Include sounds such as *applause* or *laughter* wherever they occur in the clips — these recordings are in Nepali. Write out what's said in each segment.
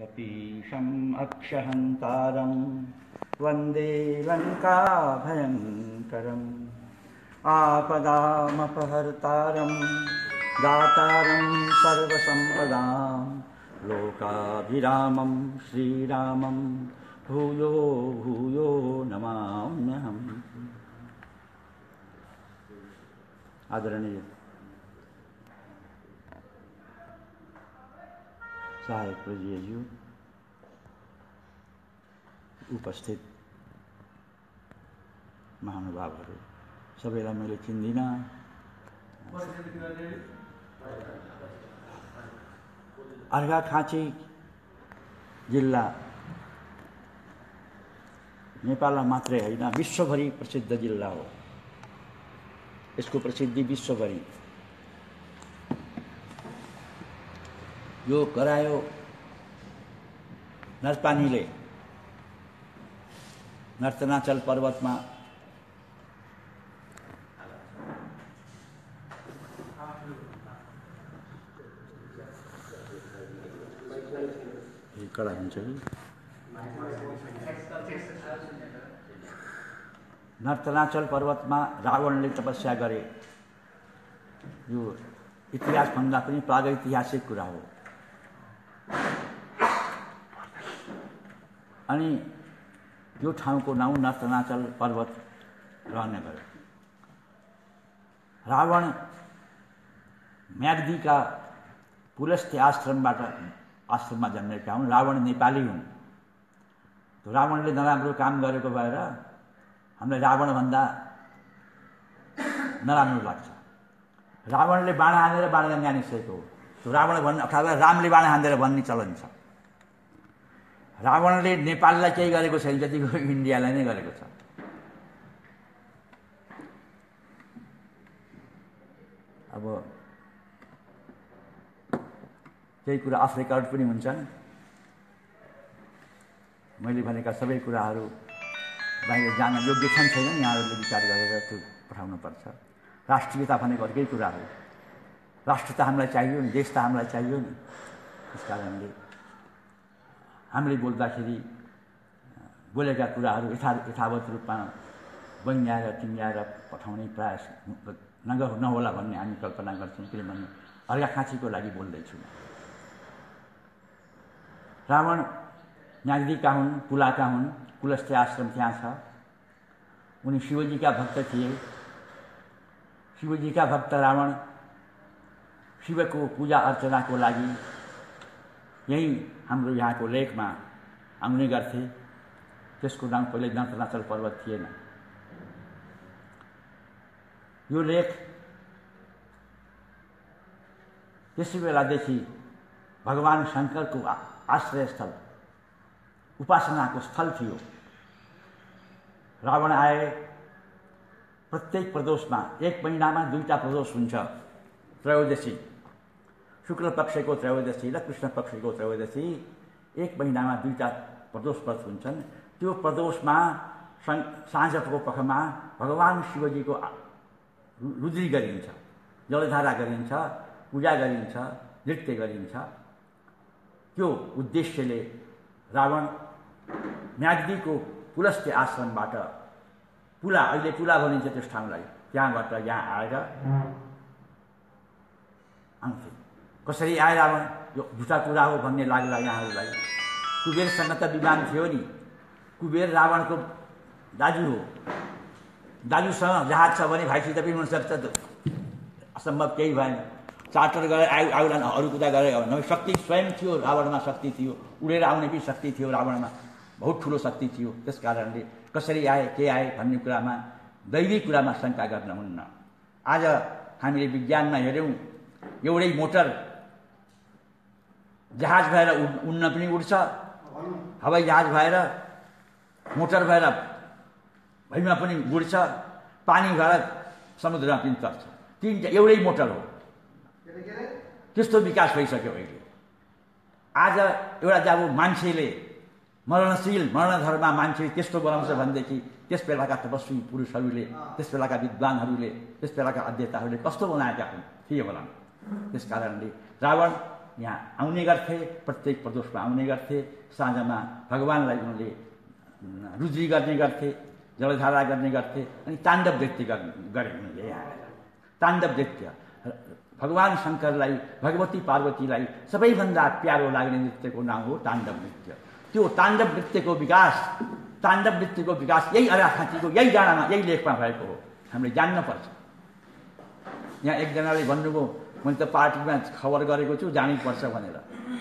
कपीशम् अक्षहन्तारं वंदे लङ्काभयङ्करम् आपदामपहर्तारं दातारं सर्वसम्पदां लोकाभिरामं श्रीरामं भूयो भूयो नमाम्यहम्। आदरणीय सहायक प्रजीज्यू उपस्थित महानुभावहरू सबैलाई मैले चिन्दिनँ अर्घाखाँची जिल्ला नेपालमा मात्रै होइन विश्वभरि प्रसिद्ध जिल्ला हो यसको प्रसिद्धि विश्वभरि यो गरायो नरपानीले। नर्तनाचल पर्वतमा। कडा हुन्छ कि? नर्तनाचल पर्वतमा रावणले तपस्या गरे। यो इतिहासभन्दा पनि प्रागैतिहासिक कुरा हो। अनि यो ठाउँको नाउँ नर्तनाचल पर्वत रहने गयो रावण म्याग्दीका पुलस्त्य आश्रमबाट आश्रममा जन्मेका हुन्। रावण नेपाली हुन्। रावणले नराम्रो काम गरेको भएर हामीलाई रावणभन्दा नराम्रो लाग्छ। रावणले बाण हानेर बाणगङ्गा निस्केको हो। त्यो रावण भन्ने अथवा रामले बाण हानेर भन्ने चलन छ। रावणले नेपाललाई केही गरेको छैन जतिको इन्डियालाई नै गरेको छ। अब केही कुरा अफ रेकर्ड पनि हुन्छन् मैले भनेका सबै कुराहरू बाहिर जान योग्य छन् छैन। यहाँहरूले विचार गरेर त्यो पठाउनुपर्छ राष्ट्रियता भनेको अर्कै कुरा हो राष्ट्र त हामीलाई चाहियो नि देश त हामीलाई चाहियो नि। त्यस कारणले हामीले बोल्दाखेरि बोलेका कुराहरू यथा यथावत रूपमा बङ्ग्याएर टिङ्ग्याएर पठाउने प्रयास नग नहोला भन्ने हामी कल्पना गर्छौँ किनभने अर्घाखाँचीको लागि बोल्दैछु। रावण नागरिकका हुन् पुलाका हुन् कुलस्थ आश्रम त्यहाँ छ? उनी शिवजीका भक्त थिए। शिवजीका भक्त रावण शिवको पूजा अर्चनाको लागि यही हाम्रो यहाँको लेखमा आउने गर्थे। त्यसको नाम पहिले नन्तनाचल पर्वत थिएन। यो लेख त्यसै बेलादेखि भगवान् शङ्करको आश्रयस्थल उपासनाको स्थल थियो। रावण आए प्रत्येक प्रदोषमा एक महिनामा दुईवटा प्रदोष हुन्छ। त्रयोदशी शुक्ल पक्षको त्रयोदशी र कृष्ण पक्षको त्रयोदशी एक महिनामा दुईवटा प्रदोष व्रत हुन्छन्। त्यो प्रदोषमा साँझको पखमा भगवान् शिवजीको रुद्री गरिन्छ जलधारा गरिन्छ पूजा गरिन्छ नृत्य गरिन्छ। त्यो उद्देश्यले रावण म्याग्दीको पुलस्त्य आश्रमबाट पुला अहिले पुला भनिन्छ त्यस ठाउँलाई त्यहाँबाट यहाँ आएर आउँथे। कसरी आए रावण यो झुटा कुरा हो भन्ने लाग्ला यहाँहरूलाई कुबेरसँग त विमान थियो नि। कुबेर रावणको दाजु हो। दाजुसँग जहाज छ भने भाइसित पनि हुनसक्छ असम्भव केही भएन। चार्टर गरेर आयु आउला अरू कुरा गरेर नभए शक्ति स्वयं थियो रावणमा शक्ति थियो। उडेर आउने पनि शक्ति थियो रावणमा। बहुत ठुलो शक्ति थियो। त्यस कारणले कसरी आए के आए भन्ने कुरामा दैवी कुरामा शङ्का गर्न हुन्न। आज हामीले विज्ञानमा हेऱ्यौँ एउटै मोटर जहाज भएर उड्न पनि उड्छ। हवाई जहाज भएर मोटर भएर भैमा पनि उड्छ पानी भएर समुद्रमा पनि तर्छ। तिनवटा एउटै मोटर हो। त्यस्तो विकास भइसक्यो अहिले। आज एउटा जब मान्छेले मरणशील मरणधरमा मान्छे त्यस्तो बनाउँछ भनेदेखि त्यस बेलाका तपस्वी पुरुषहरूले त्यस बेलाका विद्वानहरूले त्यस बेलाका अध्येताहरूले कस्तो बनाएका हुन् थिए होला? त्यस कारणले रावण यहाँ आउने गर्थे प्रत्येक प्रदोषमा आउने गर्थे। साँझमा भगवान्लाई उनले रुजी गर्ने गर्थे जलधारा गर्ने गर्थे अनि ताण्डव नृत्य गरे उनले यहाँ ताण्डव नृत्य भगवान् शङ्करलाई भगवती पार्वतीलाई सबैभन्दा प्यारो लाग्ने नृत्यको नाम हो ताण्डव नृत्य। त्यो ताण्डव नृत्यको विकास ताण्डव नृत्यको विकास यही अराखाँचीको यही डाँडामा यही लेखमा भएको हो। हामीले जान्नुपर्छ। यहाँ एकजनाले भन्नुभयो मैले त पार्टीमा खबर गरेको छु जानै भनेर।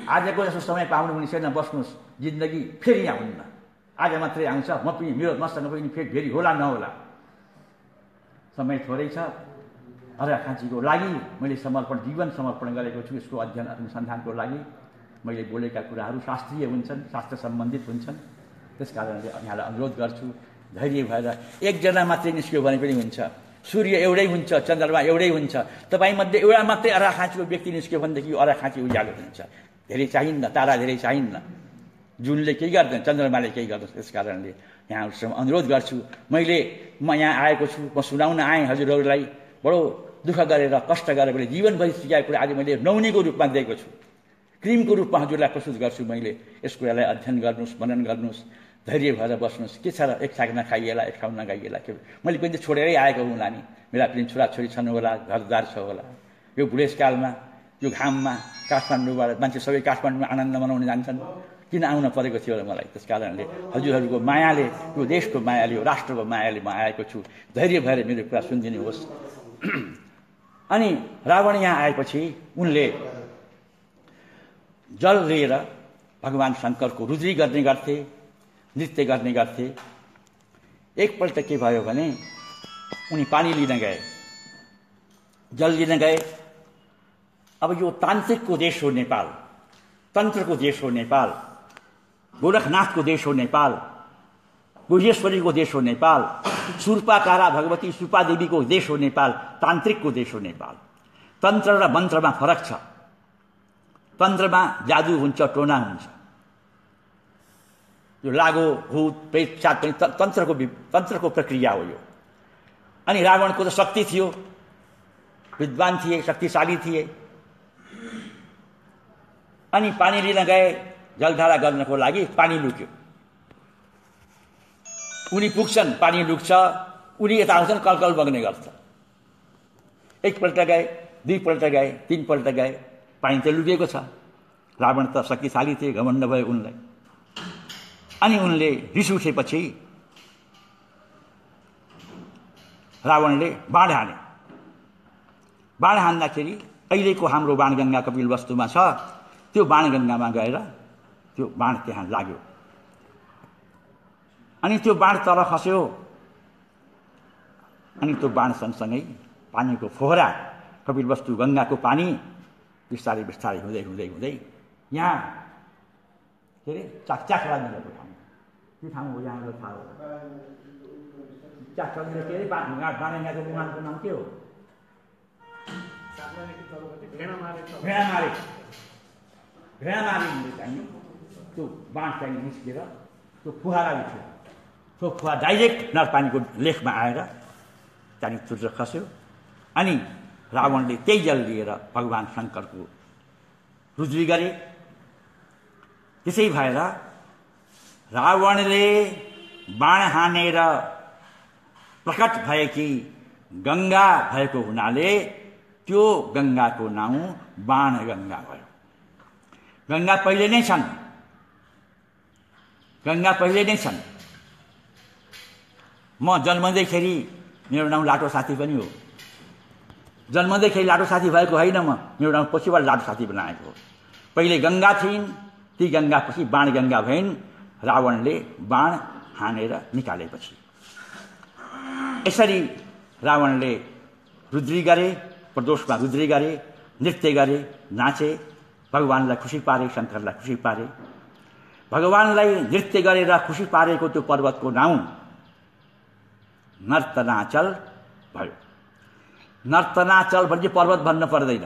आजको जस्तो समय पाउनु पनि छैन बस्नुहोस्। जिन्दगी फेरि आउन्न। आज मात्रै आउँछ म पनि मेरो मसँग पनि फेरि फेरि होला नहोला। समय थोरै छ। अराखाँचीको लागि मैले समर्पण जीवन समर्पण गरेको छु यसको अध्ययन अनुसन्धानको लागि। मैले बोलेका कुराहरू शास्त्रीय हुन्छन् शास्त्र सम्बन्धित हुन्छन्। त्यस कारणले यहाँलाई अनुरोध गर्छु धैर्य भएर एकजना मात्रै निस्क्यो भने पनि हुन्छ। सूर्य एउटै हुन्छ चन्द्रमा एउटै हुन्छ। तपाईँमध्ये एउटा मात्रै अराखाँचीको व्यक्ति निस्क्यो भनेदेखि अराखाँची उज्यालो हुन्छ। धेरै चाहिन्न तारा धेरै चाहिन्न। जुनले केही गर्दैन चन्द्रमाले केही गर्दैन त्यस कारणले यहाँहरूसँग अनुरोध गर्छु। मैले म यहाँ आएको छु म सुनाउन आएँ हजुरहरूलाई। बडो दुःख गरेर कष्ट गरेर मैले जीवनभरि सिकाएको कुरा आज मैले नौनीको रूपमा दिएको छु। क्रिमको रूपमा हजुरलाई प्रस्तुत गर्छु मैले। यस कुरालाई अध्ययन गर्नुहोस् मनन गर्नुहोस्। धैर्य भएर बस्नुहोस्। के छ र? एक छाक नखाइएला एक ठाउँ नगाइएला। के मैले पनि त छोडेरै आएको हुँला नि मेरा पनि छोराछोरी छन् होला घरद्वार छ होला। यो बुढेसकालमा यो घाममा काठमाडौँबाट मान्छे सबै काठमाडौँमा आनन्द मनाउन जान्छन्। किन आउन परेको थियो र मलाई? त्यस कारणले हजुरहरूको मायाले यो देशको मायाले यो राष्ट्रको मायाले म आएको छु। धैर्य भएर मेरो कुरा सुनिदिनुहोस् *clears throat* अनि रावण यहाँ आएपछि उनले जल लिएर भगवान् शङ्करको रुद्री गर्ने गर्थे। नृत्य गर्ने गर्थे एकपल्ट के भयो भने उनी पानी लिन गए। जल लिन गए। अब यो तान्त्रिकको देश हो नेपाल। तन्त्रको देश हो नेपाल। गोरखनाथको देश हो नेपाल। गुहेश्वरीको देश हो नेपाल। सुर्पाकारा भगवती सुपादेवीको देश हो नेपाल। तान्त्रिकको देश हो नेपाल। तन्त्र र मन्त्रमा फरक छ। तन्त्रमा जादु हुन्छ टोना हुन्छ। यो लागो भूत पनि तन्त्रको तन्त्रको प्रक्रिया हो यो। अनि रावणको त शक्ति थियो विद्वान थिए शक्तिशाली थिए। अनि पानी लिन गए जलधारा गर्नको लागि पानी लुक्यो। उनी पुग्छन् पानी लुक्छ उनी यता आउँछन् कलकल बग्ने गर्छ। एकपल्ट गए दुईपल्ट गए तिनपल्ट गए पानी त लुकेको छ। रावण त शक्तिशाली थिए घमण्ड भयो उनलाई। अनि उनले रिस उठेपछि रावणले बाँड हाने। बाँड हान्दाखेरि अहिलेको हाम्रो बाणगङ्गा कपिल वस्तुमा छ त्यो बाणगङ्गामा गएर त्यो बाण त्यहाँ लाग्यो। अनि त्यो बाण तल खस्यो। अनि त्यो बाण सँगसँगै पानीको फोहरा कपिल वस्तु गङ्गाको पानी बिस्तारै बिस्तारै हुँदै हुँदै हुँदै यहाँ के अरे चाक लाग्नेको ठाउँ त्यो ठाउँ हो यहाँको थाहा हो चल्ने के अरे बाँडेङ्गाको विमानको नाम के हो चाहिँ त्यो बाँस चाहिँ निस्केर त्यो फुहारा उठ्यो त्यो फुहा डाइरेक्ट नरपानीको लेखमा आएर त्यहाँदेखि चुर्च खस्यो अनि रावणले त्यही जल लिएर भगवान् शङ्करको रुजुरी गरे त्यसै भएर रावणले बाण हानेर प्रकट भएकी गङ्गा भएको हुनाले त्यो गङ्गाको नाउँ बाण गङ्गा भयो। गङ्गा पहिले नै छन्। गङ्गा पहिले नै छन्। म जन्मँदैखेरि मेरो नाउँ लाटो साथी पनि हो। जन्मँदैखेरि लाटो साथी भएको होइन म। मेरो नाउँ पछिबाट लाटो साथी बनाएको हो। पहिले गङ्गा थिइन् ती गङ्गापछि बाण गङ्गा भइन्। रावणले बाण हानेर निकालेपछि। यसरी रावणले रुद्री गरे प्रदोषमा रुद्री गरे नृत्य गरे नाचे भगवान्लाई खुसी पारे शङ्करलाई खुसी पारे। भगवान्लाई नृत्य गरेर खुसी पारेको त्यो पर्वतको नाउँ नर्तनाचल भयो। नर्तनाचल भने चाहिँ पर्वत भन्न पर्दैन।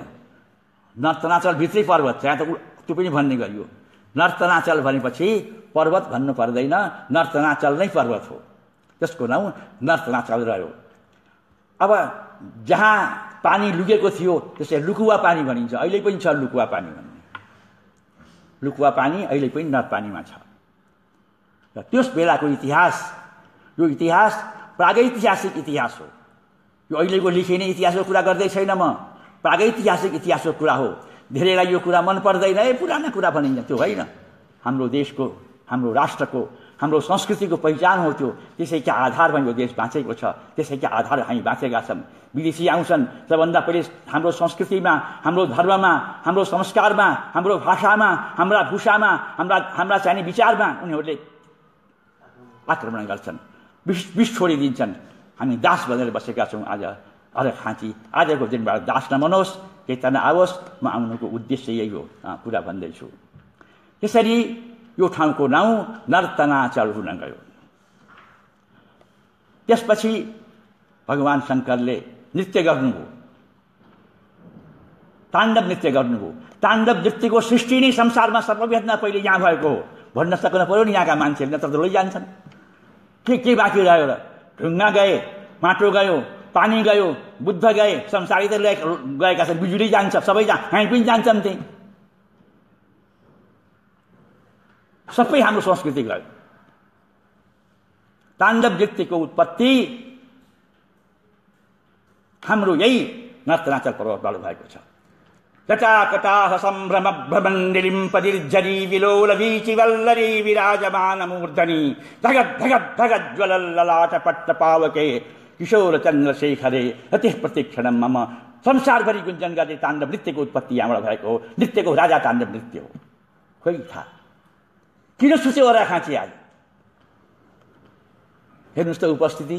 नर्तनाचल भित्रै पर्वत छ यहाँ त त्यो पनि भन्ने गरियो। नर्तनाचल भनेपछि पर्वत भन्नु पर्दैन। नर्तनाचल नै पर्वत हो। त्यसको नाउँ नर्तनाचल रह्यो। अब जहाँ पानी लुकेको थियो त्यसै लुकुवा पानी भनिन्छ। अहिले पनि छ लुकुवा पानी भन्ने। लुकुवा पानी अहिले पनि नद पानीमा छ। र त्यस बेलाको इतिहास यो इतिहास प्रागैतिहासिक इतिहास हो। यो अहिलेको लेखिने इतिहासको कुरा गर्दै छैन म। प्रागैतिहासिक इतिहासको कुरा हो। धेरैलाई यो कुरा मन पर्दैन। ए पुराना कुरा भनिन्छ। त्यो होइन। हाम्रो देशको हाम्रो राष्ट्रको हाम्रो संस्कृतिको पहिचान हो त्यो। त्यसैका आधारमा यो देश बाँचेको छ। त्यसैका आधार हामी बाँचेका छौँ। विदेशी आउँछन् सबभन्दा पहिले हाम्रो संस्कृतिमा हाम्रो धर्ममा हाम्रो संस्कारमा हाम्रो भाषामा हाम्रा भूषामा हाम्रा हाम्रा चाहिने विचारमा उनीहरूले आक्रमण गर्छन्। विष विष छोडिदिन्छन् हामी दास बनेर बसेका छौँ आज। अरे खाँची आजको दिनबाट दास नमनोस् चेतना आओस् म आउनुको उद्देश्य यही हो कुरा भन्दैछु त्यसरी यो ठाउँको नाउँ नर्तनाचल हुन गयो त्यसपछि भगवान् शङ्करले नृत्य गर्नुभयो ताण्डव नृत्य गर्नुभयो ताण्डव नृत्यको सृष्टि नै संसारमा सर्वभन्दा पहिले यहाँ भएको हो भन्न सक्नु पऱ्यो नि यहाँका मान्छेहरूले नत्र त जान्छन् के के बाँकी रह्यो र ढुङ्गा गए माटो गयो पानी गयो, बुद्ध गए, संसारी त गएका छन् बिजुली जान्छ सबै जा हामी पनि जान्छौँ त्यही सबै हाम्रो संस्कृति गयो ताण्डव नृत्यको उत्पत्ति। हाम्रो यही नर्तनाचल पर्वतबाट भएको छ। जटाकटाह सम्भ्रम भ्रमण्डिलिं पदिर्जरी विलोल वीचिवल्लरी विराजमान मूर्धनि। धगत् धगत् धगत् ज्वलल्ललाट पट्ट पावके किशोर चन्द्रशेखरे अति प्रतिक्षणम मम संसारभरि गुञ्जन गर्ने ताण्डव नृत्यको उत्पत्ति यहाँबाट भएको हो नृत्यको राजा ताण्डव नृत्य हो। खोइ थाहा किन सुच्यो ओरा खाँची आज हेर्नुहोस् त उपस्थिति।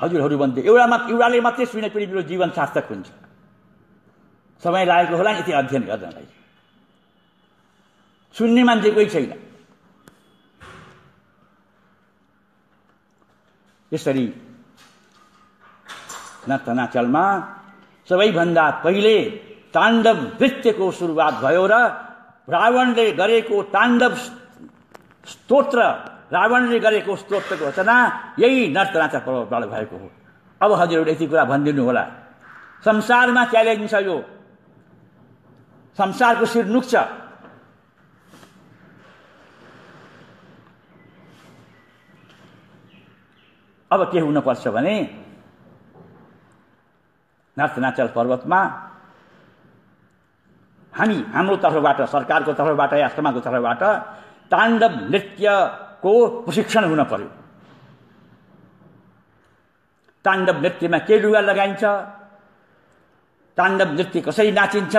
हजुरहरू भन्थे एउटा मात्र एउटाले मात्रै सुने पनि मेरो जीवन सार्थक हुन्छ। समय लागेको होला यति अध्ययन गर्नलाई सुन्ने मान्छे कोही छैन। यसरी नर्तनाचलमा सबैभन्दा पहिले ताण्डव नृत्यको सुरुवात भयो र रावणले गरेको ताण्डव स्तोत्र रावणले गरेको स्तोत्रको रचना यही नर्तनाचा पर्वतबाट भएको हो। अब हजुरहरूले यति कुरा भनिदिनु होला। संसारमा च्यालेन्ज छ यो। संसारको शिर नुक्छ। अब के हुनुपर्छ भने नर्तनाचल पर्वतमा हामी हाम्रो तर्फबाट सरकारको तर्फबाट या समाजको तर्फबाट ताण्डव नृत्यको प्रशिक्षण हुन पर्यो। ताण्डव नृत्यमा के लुगा लगाइन्छ? ताण्डव नृत्य कसरी नाचिन्छ?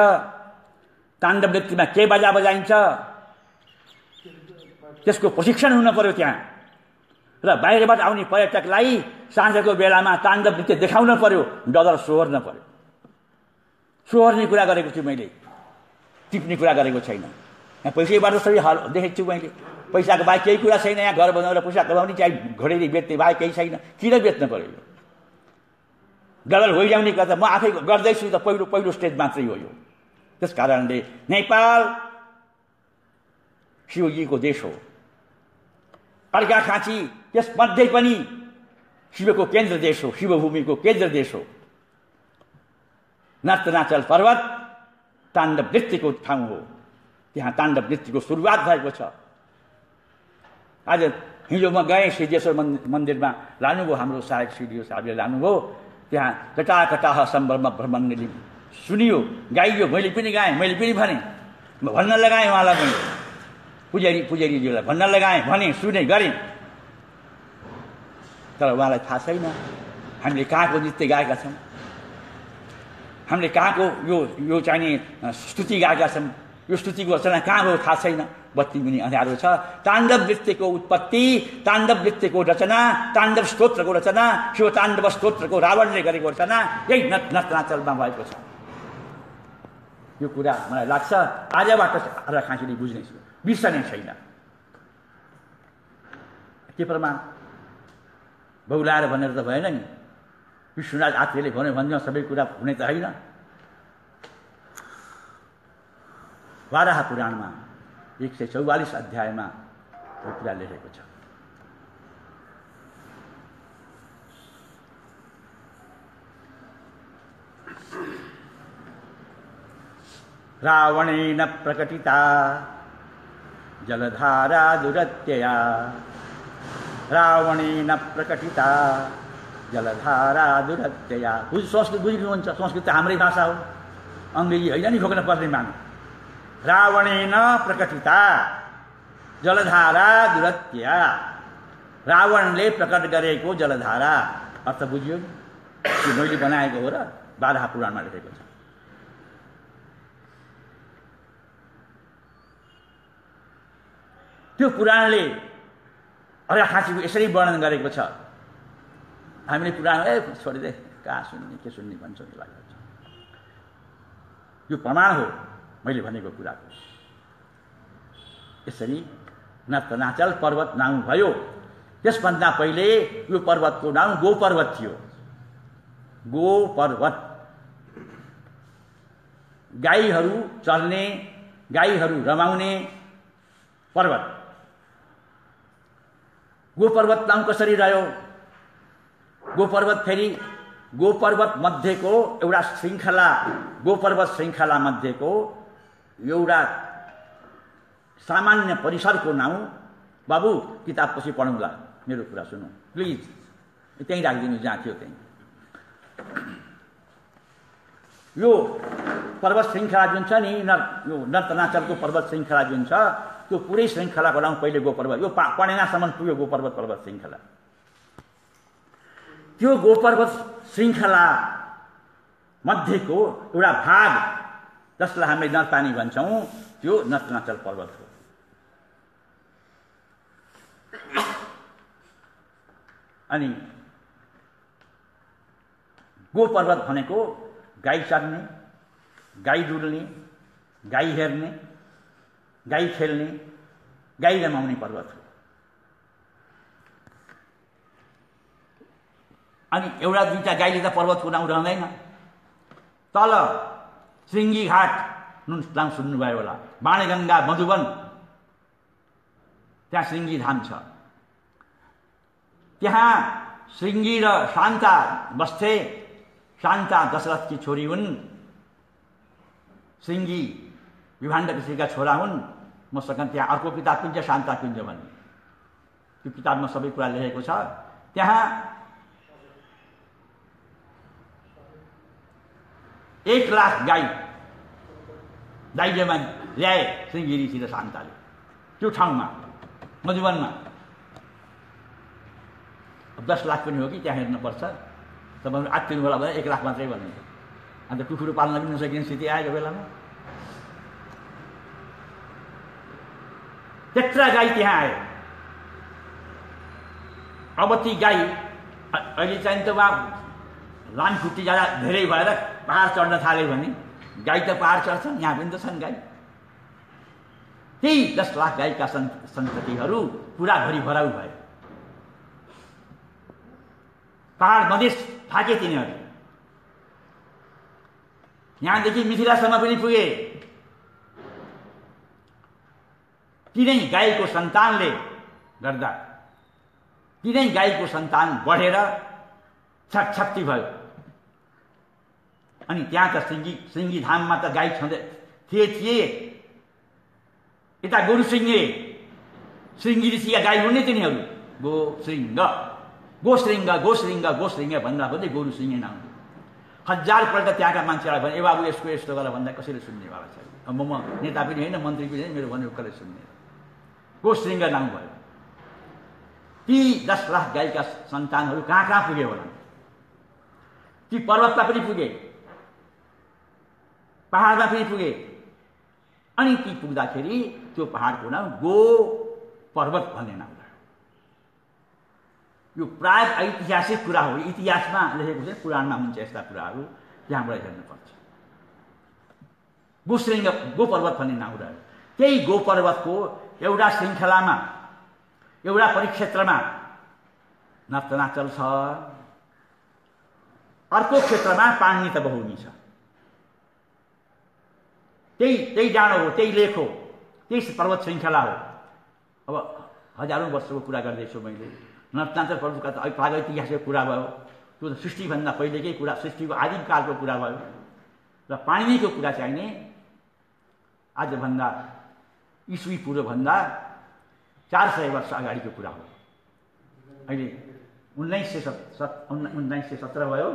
ताण्डव नृत्यमा के बाजा बजाइन्छ? त्यसको प्रशिक्षण हुन पर्यो त्यहाँ। र बाहिरबाट आउने पर्यटकलाई साँझको बेलामा ताण्डव नृत्य देखाउन पर्यो डलर सोहोर्न पर्यो। सोहोर्ने कुरा गरेको छु मैले। टिप्ने कुरा गरेको छैन। यहाँ पैसैबाट सबै हाल देखेको छु मैले। पैसाको बाहेक केही कुरा छैन यहाँ घर बनाएर पैसा कमाउने चाहिँ घोडेरी बेच्ने बाहेक केही छैन। किन बेच्न पर्यो यो? डलर होइल्याउने गर्दा म आफै गर्दैछु त पहिलो पहिलो स्टेज मात्रै हो यो। त्यस कारणले नेपाल शिवजीको देश हो। अर्घा खाँची त्यसमध्ये पनि शिवको केन्द्र देश हो शिवभूमिको केन्द्र देश हो। नर्तनाचल पर्वत ताण्डव नृत्यको ठाउँ हो। त्यहाँ ताण्डव नृत्यको सुरुवात भएको छ। आज हिजो म गएँ सिद्धेश्वर मन्दिरमा। लानुभयो हाम्रो सहायक सिडियो साहबले लानुभयो। त्यहाँ कटा कटाह सम्भ्रम भ्रमण सुनियो गाइयो। मैले पनि गाएँ मैले पनि भनेँ। भन्न लगाएँ उहाँलाई मैले पुजारी पुजारीज्यूलाई भन्न लगाएँ भने सुने गरेँ तर उहाँलाई थाहा छैन हामीले कहाँको नृत्य गाएका छौँ हामीले कहाँको यो यो चाहिने स्तुति गाएका छौँ यो स्तुतिको रचना कहाँ हो थाहा छैन बत्ती मुनि अँध्यारो छ ताण्डव नृत्यको उत्पत्ति ताण्डव नृत्यको रचना ताण्डव स्तोत्रको रचना शिव ताण्डव स्तोत्रको रावणले गरेको रचना यही नर्तनाचलमा भएको छ यो कुरा मलाई लाग्छ आजबाट खाँसीले बुझ्नेछु बिर्सने छैन के प्रमाण बहुलाएर भनेर त भएन नि विश्वनाथ आत्रेले भन्यो भन्यो सबै कुरा हुने त होइन बाह्र पुराणमा एक सय चौवालिस अध्यायमा यो कुरा लेखेको छ रावणेन प्रकटिता जलधारा दुरत्यया। रावणेन प्रकटिता। जलधारा दुरत्यया। बुझ संस्कृत बुझ्नुहुन्छ संस्कृत त हाम्रै भाषा हो। अङ्ग्रेजी होइन नि खोक्न पर्ने मान रावणेन प्रकटिता। जलधारा दुरत्या रावणले प्रकट गरेको जलधारा। अर्थ बुझ्यो नि त्यो मैले बनाएको हो र बाधा पुराणमा लेखेको छ त्यो पुराणले अरे हाँसीको यसरी वर्णन गरेको छ। हामीले पुराण ए छोडिदे कहाँ सुन्ने के सुन्ने भन्छ छ यो प्रमाण हो मैले भनेको कुराको। यसरी नर्तनाचल पर्वत नाउँ भयो। त्यसभन्दा पहिले यो पर्वतको नाउँ गो पर्वत थियो। गो पर्वत। गाईहरू चल्ने गाईहरू रमाउने पर्वत। गो पर्वत नाउँ कसरी रह्यो गो पर्वत फेरि गो पर्वत मध्येको एउटा श्रृङ्खला गो पर्वत श्रृङ्खला मध्येको एउटा सामान्य परिसरको नाउँ। बाबु किताब पछि पढौँला। मेरो कुरा सुन्नु प्लिज। त्यहीँ राखिदिनु जहाँ थियो त्यहीँ। यो पर्वत श्रृङ्खला जुन छ नि यो नर्तनाचलको पर्वत श्रृङ्खला जुन छ त्यो पुरै श्रृङ्खलाको नाउँ पहिले गो पर्वत यो पा पणेनासम्म पुग्यो गो पर्वत श्रृङ्खला। त्यो गो पर्वत श्रृङ्खला मध्येको एउटा भाग जसलाई हामीले नरपानी भन्छौँ त्यो नर्तनाचल पर्वत हो। अनि गो पर्वत भनेको गाई चर्ने गाई डुल्ने गाई हेर्ने गाई खेल्ने गाई रमाउने पर्वत हो अनि एउटा दुईवटा गाईले त पर्वतको नाउँ रहँदैन तल शृङ्गी घाट नाउँ सुन्नुभयो होला। बाणगङ्गा मधुवन त्यहाँ शृङ्गी धाम छ। त्यहाँ शृङ्गी र शान्ता बस्थे। शान्ता दशरथकी छोरी हुन्। शृङ्गी विभाण्ड ऋषिका छोरा हुन् मसँग त्यहाँ अर्को किताब छ शान्ता कुञ्ज भन्ने। त्यो किताबमा सबै कुरा लेखेको छ। त्यहाँ एक लाख गाई दाइजेमा ल्याए र शान्ताले। त्यो ठाउँमा मधुवनमा दस लाख पनि हो कि त्यहाँ हेर्नुपर्छ। तपाईँहरू आत्तिनु होला भने एक लाख मात्रै भनिन्छ अन्त कुकुर पाल्न पनि नसकिने स्थिति आएको बेलामा। त्यत्रा गाई त्यहाँ आयो अब ती गाई अहिले चाहिँ त उहाँ लामखुट्टी जाँदा धेरै भएर पहाड चढ्न थाल्यो भने। गाई त पहाड चढ्छन् यहाँ पनि त छन् गाई। त्यही दस लाख गाईका सन् सन्ततिहरू पुराभरि भराउ भयो। पहाड मधेस थाके तिनीहरू। यहाँदेखि मिथिलासम्म पनि पुगे। तिनै गाईको सन्तानले गर्दा तिनै गाईको सन्तान बढेर छकछक्ति भयो। अनि त्यहाँ त सिङ्गी धाममा त गाई छँदै थिए थिए। यता गोरु सिङ्गे ऋषिका गाई हुन् तिनीहरू। गो श्रृङ्ग गोश्रृङ्ग गोश्रृङ्ग गोश्रृङ्ग भन्दा भन्दै गोरु सिङ्गे नाउँ हजारपल्ट त्यहाँका मान्छेलाई भने ए बाबु यसको यस्तो गर भन्दा कसैले सुन्नेवाला छैन अब म नेता पनि होइन मन्त्री पनि होइन मेरो भनेको कसले सुन्ने? गोश्रृङ्ग नाउँ भयो ती दस लाख गाईका सन्तानहरू कहाँ कहाँ पुगे होला? ती पर्वतमा पनि पुगे। पहाडमा पनि पुगे। अनि ती पुग्दाखेरि त्यो पहाडको नाम गो पर्वत भन्ने नाम यो प्राय ऐतिहासिक कुरा हो। इतिहासमा लेखेको छ पुराणमा हुन्छ यस्ता कुराहरू। त्यहाँबाट हेर्नुपर्छ। गोश्रृङ्ग गो पर्वत भन्ने नाउँ रह्यो त्यही गो पर्वतको एउटा श्रृङ्खलामा एउटा परिक्षेत्रमा। नर्तनाचल छ अर्को क्षेत्रमा पानी त बहुनी छ। त्यही त्यही डाँडो हो त्यही लेख हो त्यही पर्वत श्रृङ्खला हो। अब हजारौँ वर्षको कुरा गर्दैछु मैले। नर्तनाचल पर्वतका त प्रागैतिहासिक कुरा भयो। त्यो त सृष्टिभन्दा पहिलेकै कुरा सृष्टिको आदिमकालको कुरा भयो। र पाणिनीको कुरा चाहिने आजभन्दा इस्वी पूर्वभन्दा चार सय वर्ष अगाडिको कुरा हो। अहिले उन्नाइस सय सत् सत् उन्नाइस सय सत्र भयो।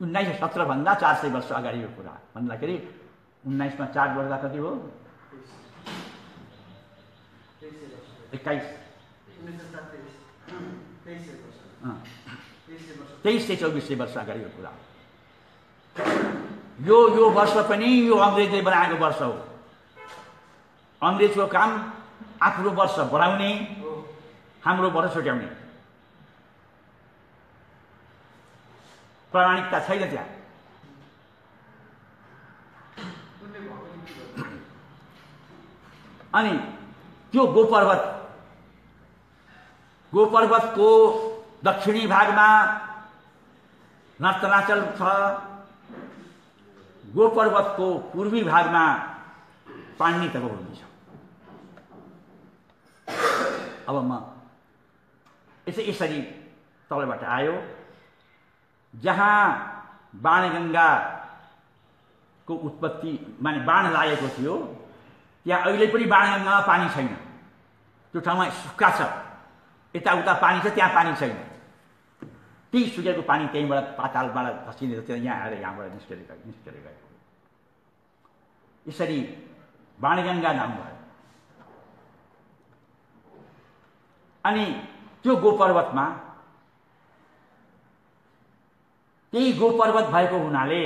उन्नाइस सय सत्रभन्दा चार सय वर्ष अगाडिको कुरा भन्दाखेरि उन्नाइसमा चार वर्ष कति हो एक्काइस। तेइस सय चौबिस सय वर्ष अगाडिको कुरा यो यो वर्ष पनि यो अङ्ग्रेजले बनाएको वर्ष हो। अङ्ग्रेजको काम आफ्नो वर्ष बढाउने हाम्रो वर्ष छुट्याउने। प्रामाणिकता छैन त्यहाँ। अनि त्यो गोपर्वत गोपर्वतको दक्षिणी भागमा नर्तनाचल छ। गोपर्वतको पूर्वी भागमा पाण्डी तपोभूमि छ अब म यसै यसरी तलबाट आयो जहाँ बाणगङ्गाको उत्पत्ति माने बाण लागेको थियो त्यहाँ अहिले पनि बाणगङ्गामा पानी छैन त्यो ठाउँमा सुक्खा छ यताउता पानी छ त्यहाँ पानी छैन त्यही सुकेको पानी त्यहीँबाट पातालबाट खसिँदै त्यो यहाँ आएर यहाँबाट निस्केर निस्केर गयो यसरी बाणगङ्गा नाम भयो अनि त्यो गोपर्वतमा, त्यही गोपर्वत भएको हुनाले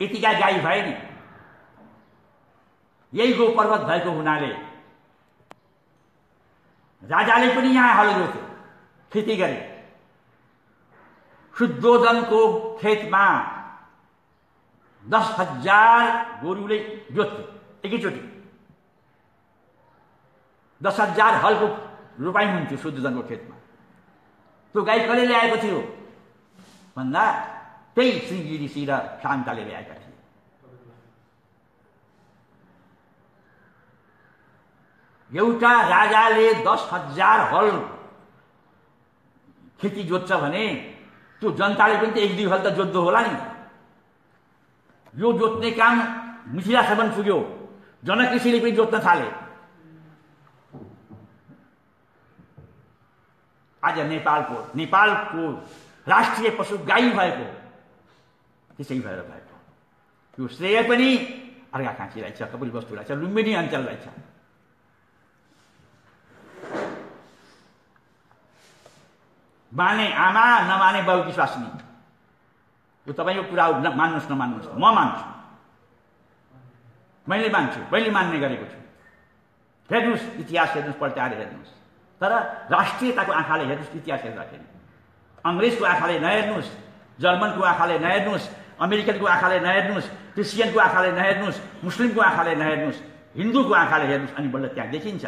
यतिका गाई भए नि यही गोपर्वत भएको हुनाले राजाले पनि यहाँ हल जोते खेती गरे। शुद्धोदनको खेतमा दस हज़ार गोरुले जोत्थे एकैचोटि। दस हज़ार हलको रोपाइ हुन्थ्यो शुद्धोदनको खेतमा। त्यो गाई कसले ल्याएको थियो? भन्दा त्यही श्रीगी ऋषि र शान्ताले ल्याएका थिए। एउटा राजाले दस हजार हल खेती जोत्छ भने त्यो जनताले पनि त एक दुई हल त जोत्दो होला नि। यो जोत्ने काम मिथिलासम्म पुग्यो। जनक ऋषिले पनि जोत्न थाले। आज नेपालको नेपालको राष्ट्रिय पशु गाई भएको त्यसै भएर भएको। यो श्रेय पनि अर्घाखाँचीलाई छ कपिल वस्तुलाई छ लुम्बिनी अञ्चललाई छ। माने आमा नमाने बाबुकी स्वास्नी यो तपाईँको कुरा हो मान्नुहोस् नमान्नुहोस्। म मान्छु। मैले मान्छु मैले मान्ने गरेको छु। हेर्नुहोस् इतिहास हेर्नुहोस् पल्टाएर हेर्नुहोस्। तर राष्ट्रियताको आँखाले हेर्नुहोस् इतिहास हेर्दाखेरि। अङ्ग्रेजको आँखाले नहेर्नुहोस् जर्मनको आँखाले नहेर्नुहोस् अमेरिकनको आँखाले नहेर्नुहोस् क्रिस्चियनको आँखाले नहेर्नुहोस् मुस्लिमको आँखाले नहेर्नुहोस् हिन्दूको आँखाले हेर्नुहोस् अनि बल्ल त्यहाँ देखिन्छ।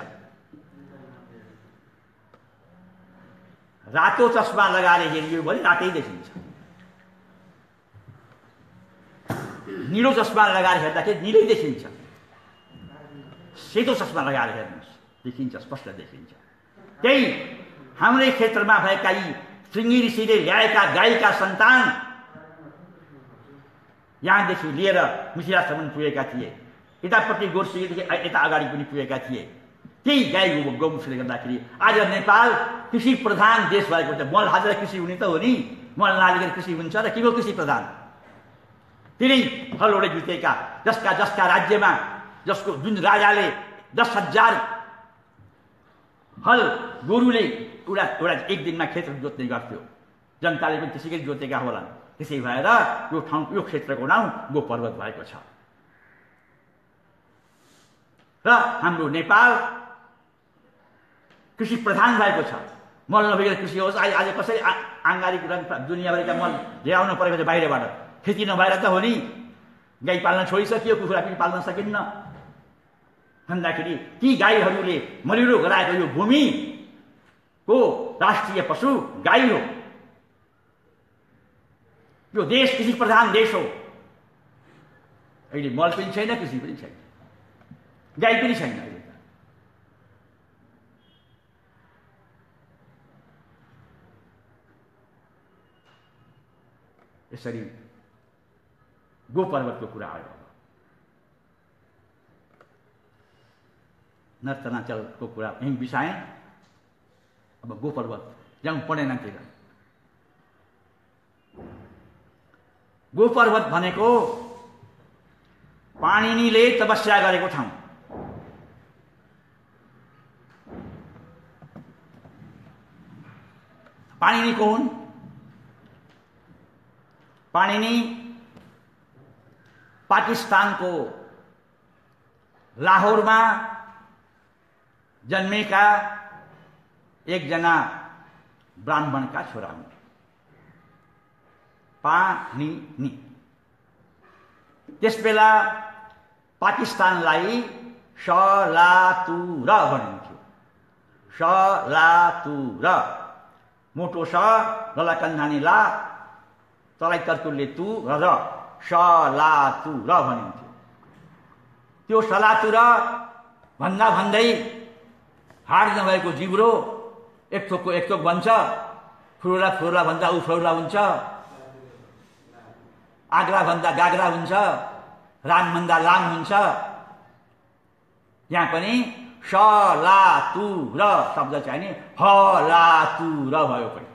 रातो चस्मा लगाएर हेरियो भने रातै देखिन्छ। निलो चस्मा लगाएर हेर्दाखेरि निलै देखिन्छ। सेतो चस्मा लगाएर हेर्नुहोस् देखिन्छ स्पष्ट देखिन्छ। त्यही हाम्रै क्षेत्रमा भएका यी श्रृङ्गी ऋषिले ल्याएका गाईका सन्तान यहाँदेखि लिएर मिथिलासम्म पुगेका थिए। यतापट्टि गोर्सीदेखि यता अगाडि पनि पुगेका थिए। त्यही गाई गौमुखले गर्दाखेरि आज नेपाल कृषि प्रधान देश भएको छ। मल हाजेर कृषि हुने त हो नि। मल नहालेर कृषि हुन्छ र के कृषि प्रधान? तिनै फलवटै जितेका जसका जसका राज्यमा जसको जुन राजाले दस हजार हल गोरुले एउटा एउटा एक दिनमा क्षेत्र जोत्ने गर्थ्यो जनताले पनि त्यसै गरी जोतेका होलान् त्यसै भएर यो ठाउँ यो क्षेत्रको नाउँ गोपर्वत भएको छ र हाम्रो नेपाल कृषि प्रधान भएको छ मल नभएर कृषि होस् आज आज कसरी आङ्गारी कुरा दुनियाँभरिका मल ल्याउनु परेको छ बाहिरबाट खेती नभएर त हो नि गाई पाल्न छोडिसकियो कुखुरा पनि पाल्न सकिन्न भन्दाखेरि ती गाईहरूले मरिरो गराएको यो भूमिको राष्ट्रिय पशु गाई हो। यो देश कृषि प्रधान देश हो। अहिले मल पनि छैन कृषि पनि छैन। गाई पनि छैन अहिले यसरी गो पर्वतको कुरा आयो। नर्तनाचलको कुरा यहीँ बिसाएँ अब गोपर्वत जाउँ पढेनतिर गोपर्वत भनेको पाणिनीले तपस्या गरेको ठाउँ पाणिनी को हुन् पाणिनी पाकिस्तानको लाहोरमा जन्मेका एकजना ब्राह्मणका छोरा हुन्। पाणिनी त्यसबेला पाकिस्तानलाई सलातुर भनिन्थ्यो। सलातुर मोटो स लला कन्धानी ला तलाई तर्कुलले तु र र। सलातुर भनिन्थ्यो। त्यो सलातुर भन्दा भन्दै हाड नभएको जिब्रो एक थोकको एक थोक बन्छ फुरुला फुरुला भन्दा ऊ फुरुला हुन्छ आग्रा भन्दा गाग्रा हुन्छ राम भन्दा लाम हुन्छ। यहाँ पनि स ला तु र शब्द चाहिँ ह ला तु र भयो पनि।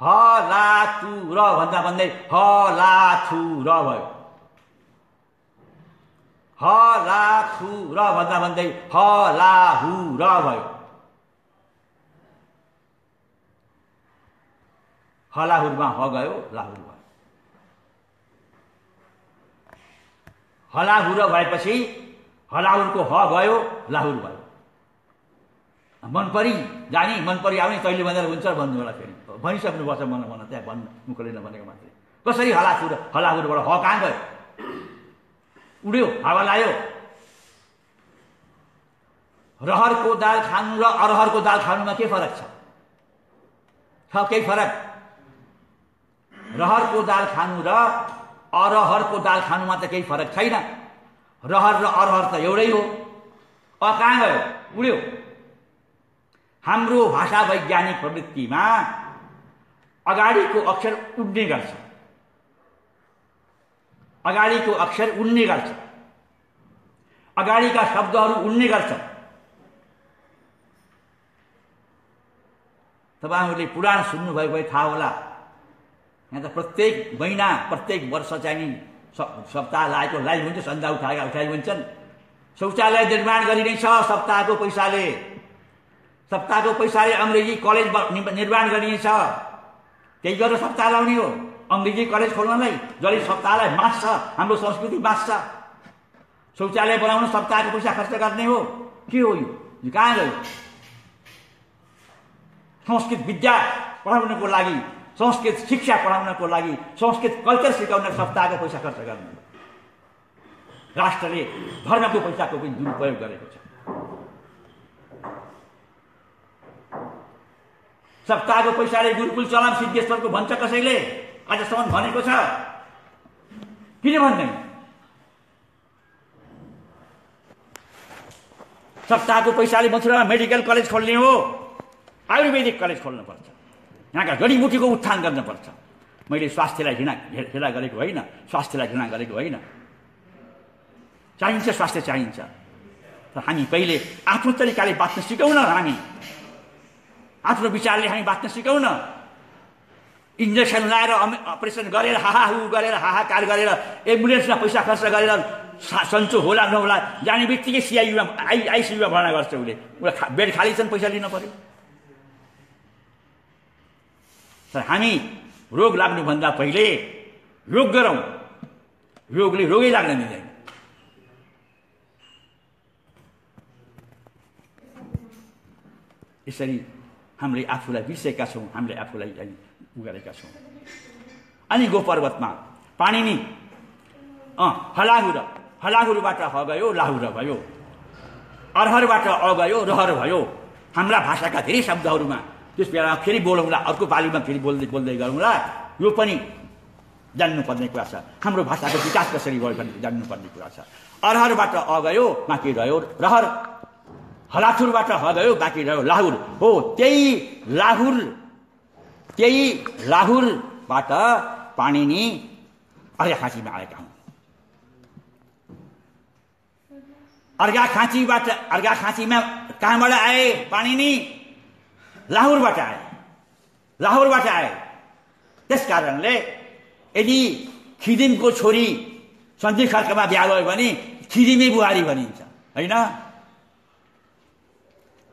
ह ला तु र भन्दा भन्दै ह ला थु र भयो। ह र भन्दा भन्दै ह ला र भयो हलाहुरमा ह गयो लाहुर भयो हलाहुर भएपछि हलाहुरको ह गयो लाहुर भयो। मन परी जाने मन परी आउने तैँले भनेर हुन्छ भन्नु होला फेरि। भनिसक्नुपर्छ मलाई भन त्यहाँ भन्नु मुखले नभनेको मात्रै। कसरी हलासुर हलाहुरबाट ह कहाँ गयो? उड्यो हावा लायो। रहरको दाल खानु र अरहरको दाल खानुमा के फरक छ? केही फरक? रहरको दाल खानु र अरहरको दाल खानुमा त केही फरक छैन। रहर र अरहर त एउटै हो। अ कहाँ गयो? उड्यो। हाम्रो भाषा वैज्ञानिक प्रवृत्तिमा अगाडिको अक्षर उड्ने गर्छ। अगाडिको अक्षर उड्ने गर्छ। अगाडिका शब्दहरू उड्ने गर्छ। तपाईँहरूले पुराण सुन्नुभएको भए थाहा होला। यहाँ त प्रत्येक महिना प्रत्येक वर्ष चाहिँ नि सप्ताह लागेको लाइभ हुन्छ सन्दा उठाएका उठाइ हुन्छन्। शौचालय निर्माण गरिनेछ सप्ताहको पैसाले। सप्ताहको पैसाले अङ्ग्रेजी कलेज निर्माण गरिनेछ। त्यही गरेर सप्ताह लाउने हो। अङ्ग्रेजी कलेज खोल्नलाई जसले सप्ताहलाई बाँच्छ हाम्रो संस्कृति बाँच्छ। शौचालय बनाउन सप्ताहको पैसा खर्च गर्ने हो। के हो यो? कहाँ गयो? संस्कृत विद्या पढाउनको लागि संस्कृत शिक्षा पढाउनको लागि संस्कृत कल्चर सिकाउन सप्ताहको पैसा खर्च गर्ने राष्ट्रले धर्मको पैसाको पनि दुरुपयोग गरेको छ। सप्ताहको पैसाले गुरुकुल चलाम सिद्धेश्वरको भन्छ कसैले? आजसम्म भनेको छ। किन भन्दैन सप्ताहको पैसाले मथुरामा मेडिकल कलेज खोल्ने हो। आयुर्वेदिक कलेज खोल्नुपर्छ यहाँका जडीबुटीको उत्थान गर्नुपर्छ मैले स्वास्थ्यलाई घृणा घृणा गरेको होइन। स्वास्थ्यलाई घृणा गरेको होइन। चाहिन्छ स्वास्थ्य चाहिन्छ। र हामी पहिले आफ्नो तरिकाले बाँच्न सिकौँ न हामी। आफ्नो विचारले हामी बाँच्न सिकौँ न इन्जेक्सन लगाएर अपरेसन गरेर हाहाहु गरेर हाहाकार गरेर एम्बुलेन्समा पैसा खर्च गरेर सन्चो होला नहोला जाने बित्तिकै सिआइयुमा आई आइसियुमा भर्ना गर्छ उसले। उसलाई बेड खाली छन् पैसा लिनु पर्यो। तर हामी रोग लाग्नुभन्दा पहिले योग गरौँ। योगले रोगै लाग्न दिँदैन यसरी हामीले आफूलाई बिर्सेका छौँ हामीले आफूलाई उ गरेका छौँ। अनि गोपर्वतमा पाणिनी। अँ हलाहुर। हलाहुरबाट ह गयो लाहुर भयो। अरहरबाट अ गयो रहर भयो। हाम्रा भाषाका धेरै शब्दहरूमा त्यस बेलामा फेरि बोलौँला अर्को पालीमा फेरि बोल्दै बोल्दै गरौँला। यो पनि जान्नुपर्ने कुरा छ। हाम्रो भाषाको विकास कसरी भयो भने जान्नुपर्ने कुरा छ। अरहरबाट अ गयो बाँकी रह्यो रहर। हलाथुरबाट ह गयो बाँकी रह्यो लाहुर। हो त्यही लाहुर त्यही लाहुरबाट पाणिनी अर्घाखाँचीमा आएका हुन्। अर्घा खाँचीबाट अर्घा खाँचीमा कहाँबाट आए पानी नि लाहोरबाट आए। लाहोरबाट आए। त्यस कारणले यदि खिदिमको छोरी सन्जी खर्कमा बिहा भयो भने खिदिमे बुहारी भनिन्छ होइन?